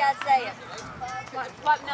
Guys, say it. what, what number?